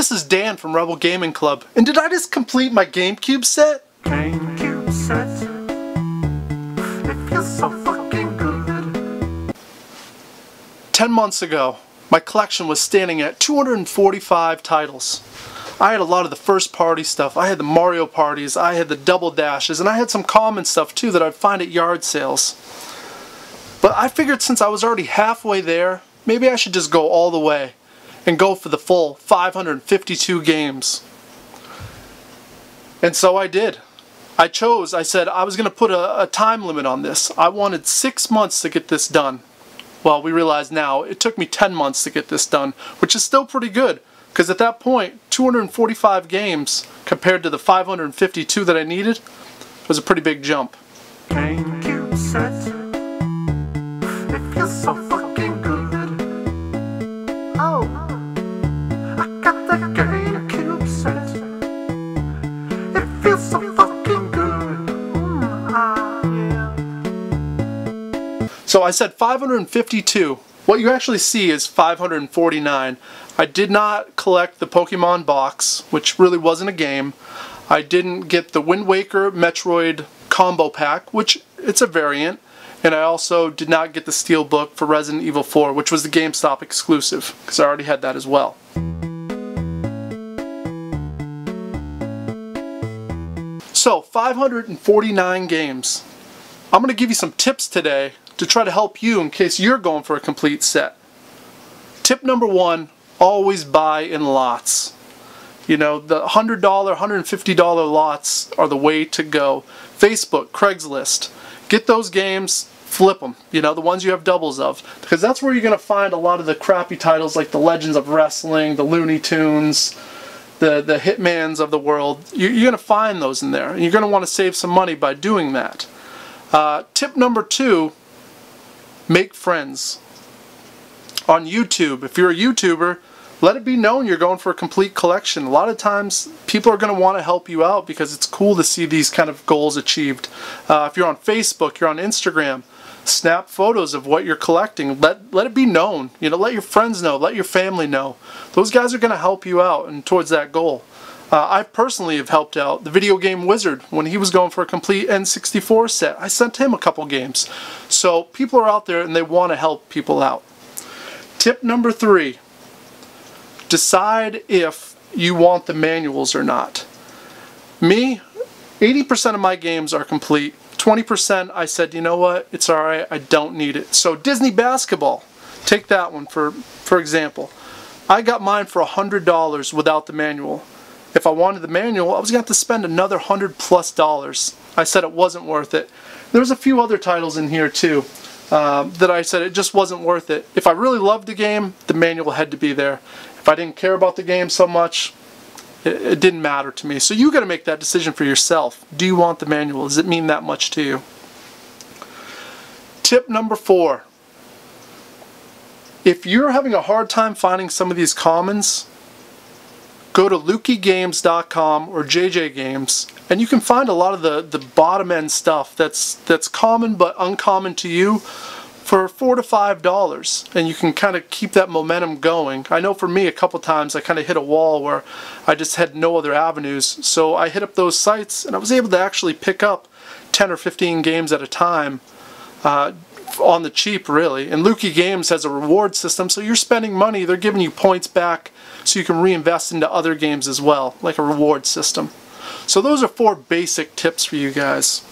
This is Dan from Rebel Gaming Club, and did I just complete my GameCube set? GameCube set. It feels so fucking good. 10 months ago, my collection was standing at 245 titles. I had a lot of the first party stuff. I had the Mario parties, I had the double dashes, and I had some common stuff too that I'd find at yard sales. But I figured since I was already halfway there, maybe I should just go all the way and go for the full 552 games. And so I did. I chose, I said I was going to put a, a, time limit on this. I wanted six months to get this done. Well, we realize now it took me 10 months to get this done, which is still pretty good. Because at that point, 245 games compared to the 552 that I needed was a pretty big jump. GameCube set. It so fucking good. Mm, ah, yeah. So I said 552. What you actually see is 549. I did not collect the Pokemon box, which really wasn't a game. I didn't get the Wind Waker Metroid combo pack, which it's a variant. And I also did not get the Steelbook for Resident Evil 4, which was the GameStop exclusive, because I already had that as well. So, 549 games. I'm going to give you some tips today to try to help you in case you're going for a complete set. Tip number one, always buy in lots. You know, the $100, $150 lots are the way to go. Facebook, Craigslist, get those games, flip them. You know, the ones you have doubles of. Because that's where you're going to find a lot of the crappy titles like the Legends of Wrestling, the Looney Tunes, the, the Hitmans of the world. You're going to find those in there. And you're going to want to save some money by doing that. Uh, tip number two, make friends. On YouTube, if you're a YouTuber, let it be known you're going for a complete collection. A lot of times people are going to want to help you out because it's cool to see these kind of goals achieved. Uh, if you're on Facebook, you're on Instagram, snap photos of what you're collecting. Let, let it be known. You know, let your friends know, let your family know. Those guys are going to help you out and towards that goal. Uh, I personally have helped out the video game wizard when he was going for a complete N64 set. I sent him a couple games. So people are out there and they want to help people out. Tip number three decide if you want the manuals or not. Me, 80% of my games are complete. 20% I said, you know what, it's alright, I don't need it. So Disney Basketball, take that one for, for example. I got mine for $100 without the manual. If I wanted the manual, I was going to have to spend another 100 plus dollars. I said it wasn't worth it. There's a few other titles in here too uh, that I said it just wasn't worth it. If I really loved the game, the manual had to be there. If I didn't care about the game so much, it, it didn't matter to me. So you got to make that decision for yourself. Do you want the manual? Does it mean that much to you? Tip number four. If you're having a hard time finding some of these commons, go to lukiegames.com or JJ Games and you can find a lot of the, the bottom end stuff that's that's common but uncommon to you for four to five dollars and you can kind of keep that momentum going. I know for me a couple times I kind of hit a wall where I just had no other avenues. So I hit up those sites and I was able to actually pick up 10 or 15 games at a time uh, on the cheap really. And Lukie Games has a reward system so you're spending money. They're giving you points back so you can reinvest into other games as well like a reward system. So those are four basic tips for you guys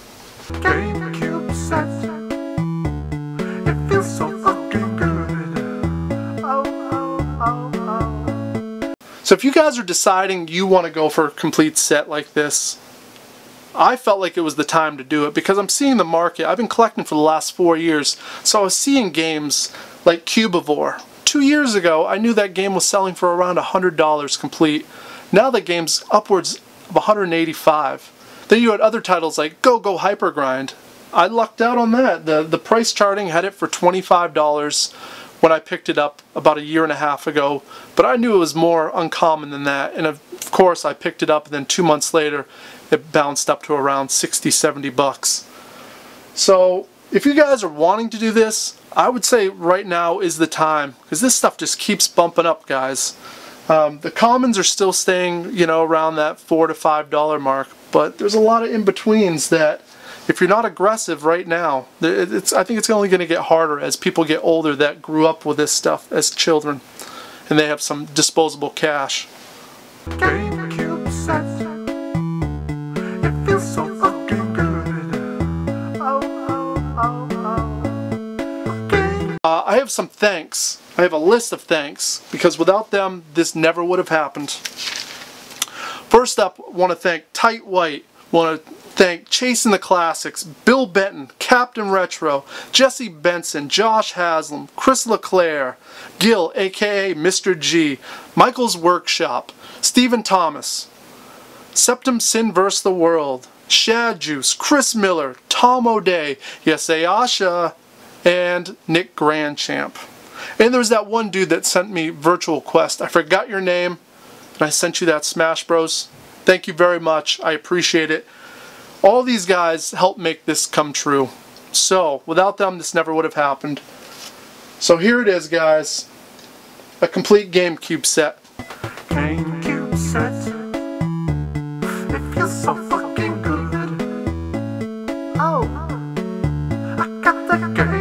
So if you guys are deciding you want to go for a complete set like this, I felt like it was the time to do it because I'm seeing the market. I've been collecting for the last four years, so I was seeing games like Cubivore. Two years ago, I knew that game was selling for around $100 complete. Now the game's upwards of 185. Then you had other titles like Go Go Hyper Grind. I lucked out on that. The the price charting had it for $25 when I picked it up about a year and a half ago, but I knew it was more uncommon than that. And of course, I picked it up and then 2 months later it bounced up to around 60, 70 bucks. So, if you guys are wanting to do this, I would say right now is the time because this stuff just keeps bumping up, guys. Um, the commons are still staying, you know, around that four to five dollar mark, but there's a lot of in betweens that, if you're not aggressive right now, it's I think it's only going to get harder as people get older that grew up with this stuff as children, and they have some disposable cash. GameCube sets. It feels so fucking good. Oh, oh, oh, oh. Uh, I have some thanks. I have a list of thanks because without them, this never would have happened. First up, want to thank Tight White. Want to thank Chasing the Classics, Bill Benton, Captain Retro, Jesse Benson, Josh Haslam, Chris LeClaire, Gil, aka Mr. G, Michael's Workshop, Stephen Thomas, Septum Sin vs. the World, Shad Juice, Chris Miller, Tom O'Day, Yes Asha, and Nick Grandchamp. And there was that one dude that sent me Virtua Quest. I forgot your name, and I sent you that Smash Bros. Thank you very much. I appreciate it. All these guys helped make this come true. So, without them, this never would have happened. So here it is, guys. A complete GameCube set. GameCube sets. It feels so fucking good. Oh, I got the